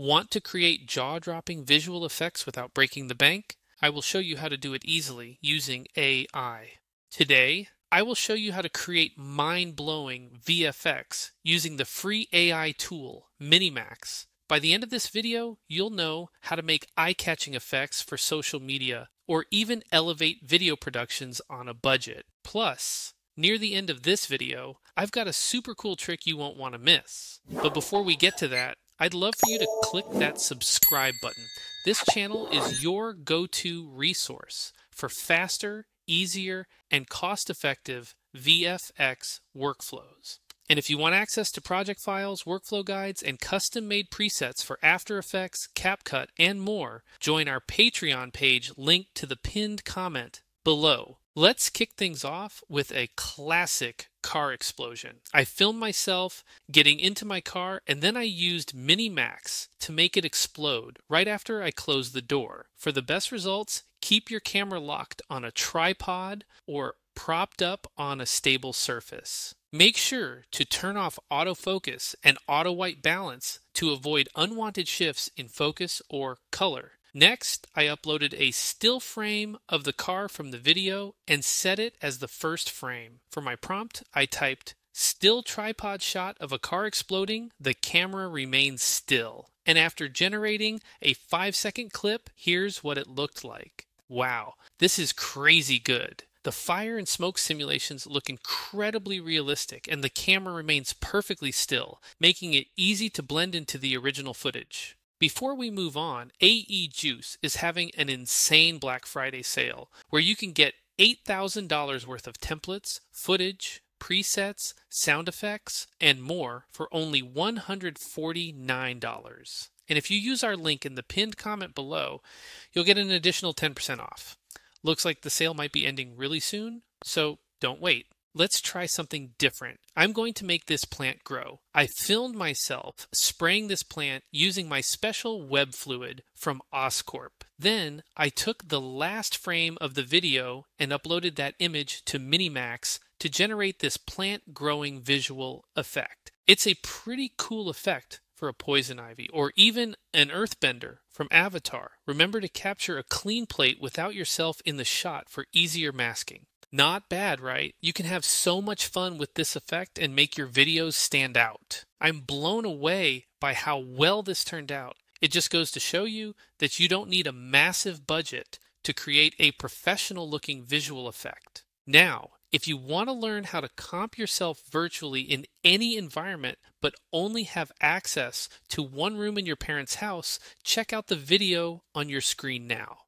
Want to create jaw-dropping visual effects without breaking the bank? I will show you how to do it easily using AI. Today, I will show you how to create mind-blowing VFX using the free AI tool, Minimax. By the end of this video, you'll know how to make eye-catching effects for social media or even elevate video productions on a budget. Plus, near the end of this video, I've got a super cool trick you won't want to miss. But before we get to that, I'd love for you to click that subscribe button. This channel is your go-to resource for faster, easier, and cost-effective VFX workflows. And if you want access to project files, workflow guides, and custom made presets for After Effects, CapCut, and more, join our Patreon page linked to the pinned comment below. Let's kick things off with a classic car explosion. I filmed myself getting into my car and then I used Minimax to make it explode right after I closed the door. For the best results, keep your camera locked on a tripod or propped up on a stable surface. Make sure to turn off autofocus and auto white balance to avoid unwanted shifts in focus or color. Next, I uploaded a still frame of the car from the video and set it as the first frame. For my prompt, I typed still tripod shot of a car exploding, the camera remains still. And after generating a 5 second clip, here's what it looked like. Wow, this is crazy good. The fire and smoke simulations look incredibly realistic, and the camera remains perfectly still, making it easy to blend into the original footage. Before we move on, AEJuice is having an insane Black Friday sale where you can get $8,000 worth of templates, footage, presets, sound effects, and more for only $149. And if you use our link in the pinned comment below, you'll get an additional 10% off. Looks like the sale might be ending really soon, so don't wait. Let's try something different. I'm going to make this plant grow. I filmed myself spraying this plant using my special web fluid from Oscorp. Then I took the last frame of the video and uploaded that image to Minimax to generate this plant growing visual effect. It's a pretty cool effect for a poison ivy, or even an earthbender from Avatar. Remember to capture a clean plate without yourself in the shot for easier masking. Not bad, right? You can have so much fun with this effect and make your videos stand out. I'm blown away by how well this turned out. It just goes to show you that you don't need a massive budget to create a professional looking visual effect. Now, if you want to learn how to comp yourself virtually in any environment but only have access to one room in your parents' house, check out the video on your screen now.